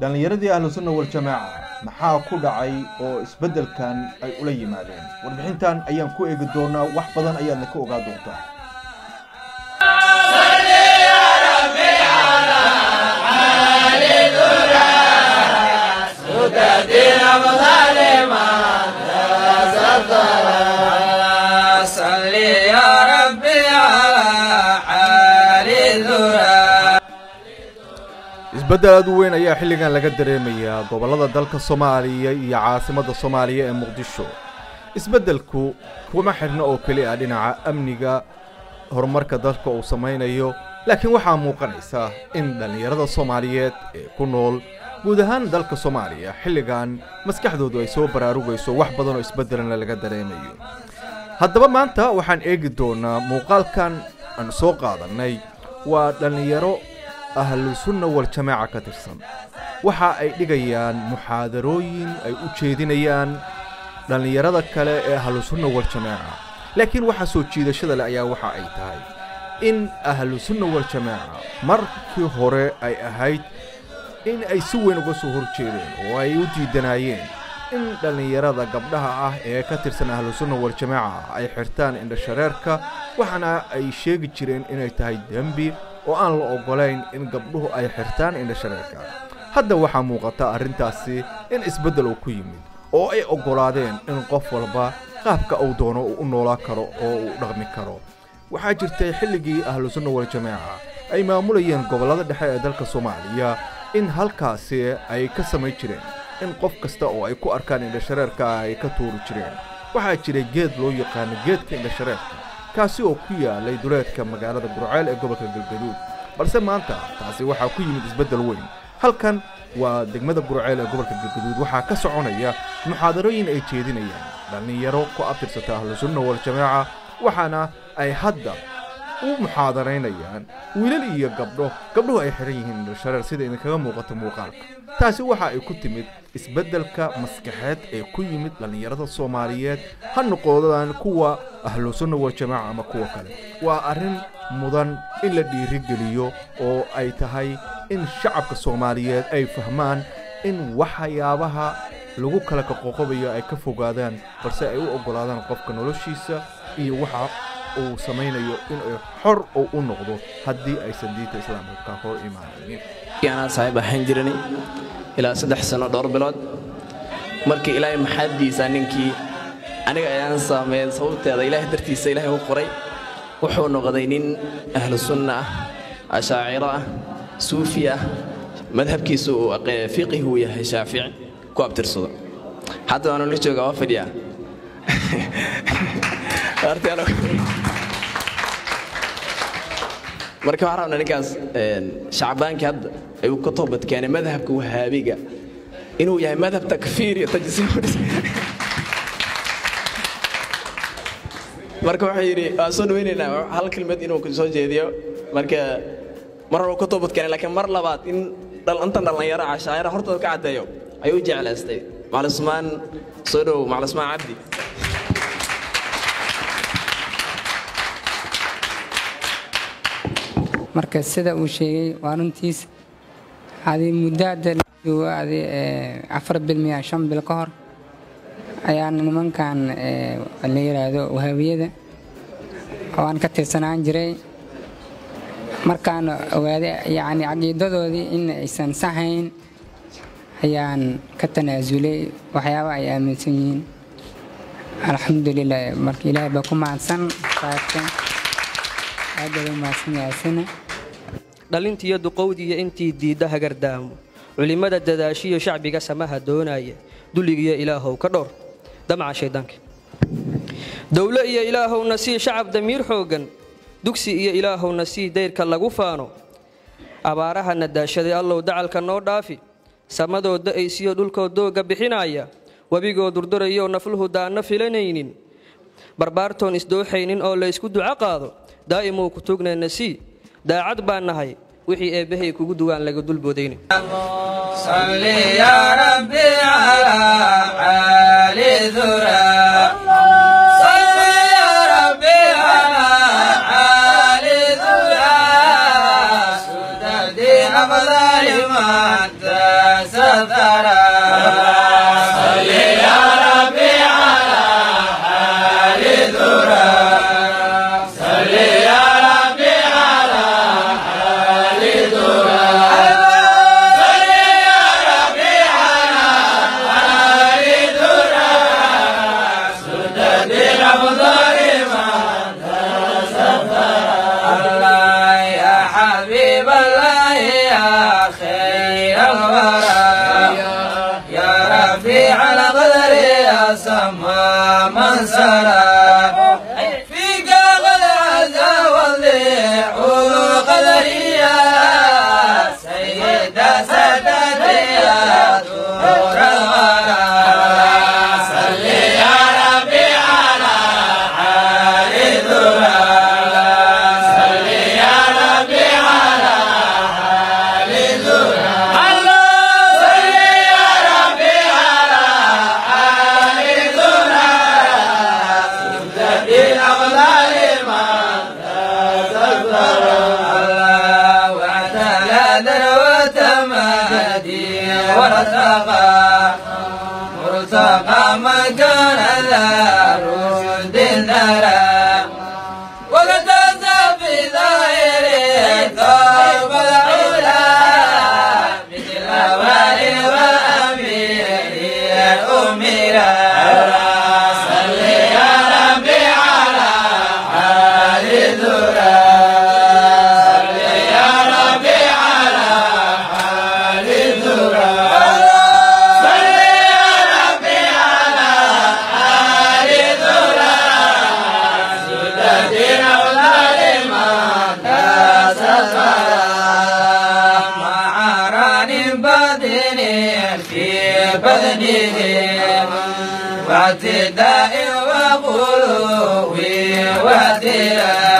dhallinyaradii ahlu sunna waljamaaca maxaa ku dhacay oo isbeddelkan ay ula yimaadeen? Warbixintan ayaan ku eegi doonaa wax badan ayaadna ka ogaa doontaa isbeddel aad u weyn ayaa xilligan laga dareemayaa gobollada dalka soomaaliya iyo caasimadda soomaaliya ee muqdisho. Isbeddelku kuma xidhna oo keli ah dhinaca amniga horumarka dalka uu samaynayo laakiin waxaa muuqanaysa in dhallinyarada soomaaliyeed ee ku nool guud ahaan dalka soomaaliya xilligan maskaxdoodu ay soo baraarugayso wax badan oo isbeddelana laga dareemayo. Haddaba maanta waxaan eegi doonaa muuqaalkan aan soo qaadannay. Waa dhallinyaro ahlusunna waljamaaca ka tirsan. Waxa ay dhigayaan muxaadarooyin ay u jeedinayaan dhallinyarada kale ee ahlusunna waljamaaca laakiin waxaa soo jiidashada leh ayaa waxa ay tahay in ahlusunna waljamaaca markii hore ay ahayd in ay si weyn uga soo hor jeedeen oo ay u diidanaayeen in dhallinyarada gabdhaha ah ee ka tirsan ahlusunna waljamaaca ay xirtaan indhashareerka waxaana ay sheegi jireen inay tahay dembi oo aan la oggolayn in gabdhuhu ay xirtaan indhashareerka. Hadda waxaa muuqata arrintaasi in isbeddel uu ku yimid oo ay oggolaadeen in qof walba qaabka uu doono uu u noolaan karo oo uu dhaqmi karo. Waxaa jirtay xilligii ahlusunna waljamaaca ay maamulayeen gobollada dhexe ee dalka soomaaliya in halkaasi ay ka samayn jireen in qof kasta oo ay ku arkaan indhashareerka ay ka tuuri jireen. Waxaa jiray geed loo yaqaano geedka indhashareerka kaasi oo ku yaalay duleedka magaalada burceel ee gobolka galgaduud balse maanta taasi waxaa ku yimid isbeddel weyn. Halkan waa degmada burceel ee gobolka galgaduud waxaa ka soconaya muxaadarooyin ay jeedinayaan. Dhallinyaro ku abtirsata ahlusunna waljamaaca waxaana ay hadda u muxaadaraynayaan wiilal iyo gabdho. Gabdhuhu ay xihan yihiin indhashareer sida idinkaga muuqato muuqaalka. Taasi waxa ay ku timid isbeddelka maskaxeed ee ku yimid dhallinyarada soomaaliyeed ha noqodaan kuwa ahlusunna waljamaaca ama kuwa kale. Waa arrin mudan in la dhiirigeliyo oo ay tahay in shacabka soomaaliyeed ay fahmaan in waxyaabaha lagu kala kaqoqobayo ay ka fogaadaan balse ay u oggolaadaan qofka noloshiisa iyo waxa uu samaynayo inay xor uu u noqdo haddii aysan diinta islaamka ka hor imaanaynin anaa saaxiib ahaan jiranay ilaa saddex sano dhowr bilood markii ilaahay maxadiisa ninkii aniga ayaan saameeyay sababteeda ilaahay dartiisa ilaahay u qoray wuxuu noqday nin ahlu sunna ah ashaaciro ah suufi ah madhabkiisa uu fiqihi uu yahay shaafici. Ku abtirsado. Hadda waanu la joogaa waa fadhiyaa marka waxaan rabnaa ninkaas shacbaankii hadda ayuu ka toobad keenay madhabka wahaabiga inuu yahay madhab takfiir iyo tajsiim marka wuxuu yidhi waan soo dhaweynaynaa hal kelmad inuu soo jeediyo. Marka mar hore ka toobad keenay laakiin mar labaad in intan dhallinyaro cashaayara hortooda ka caddeeyo ayuu jeclaystay. Macalismaan soo dhow macalismaan cabdi marka sida uu sheegay waa runtiis. Adi muddaada adi afar bil miya shan bil ka hor ayaana nimankan la yidhaahdo wahaabiyada oo aan ka tirsanaan jiray. Markaan ogaaday yacni caqiidadoodii in aysan sahayn ayaan ka tanaasulay waxyaaba ay aaminsan yihiin. Alxamdulilah marka ilaahay baa ku mahadsan aad baa mahadsan yahaysana dhalintiiyo duqowdiiyo intii diidda hagardaamo culimmada dadaashiyo shacbiga samaha doonaya dulligiyo ilaahow ka dhowr damaca shayddaanka dowlo iyo ilaahowna sii shacab damiir xooggan dugsi iyo ilaahowna sii dayrka lagu faano. Abaarahana daashaday allow dacalka noo dhaafi samadoo da'aysiyo dhulkoo doogga bixinaya webigoo durdurayoo nafluhu daanna filanaynin. Barbaartoon isdooxaynin oo laysku duco qaado daa'imuu ku tugnayna sii daacad baan nahay wixii eebbahay kugu dugaan laga dulboodayna أفضل من تغام قرار في بدنه واعتداء وغلو واعتداء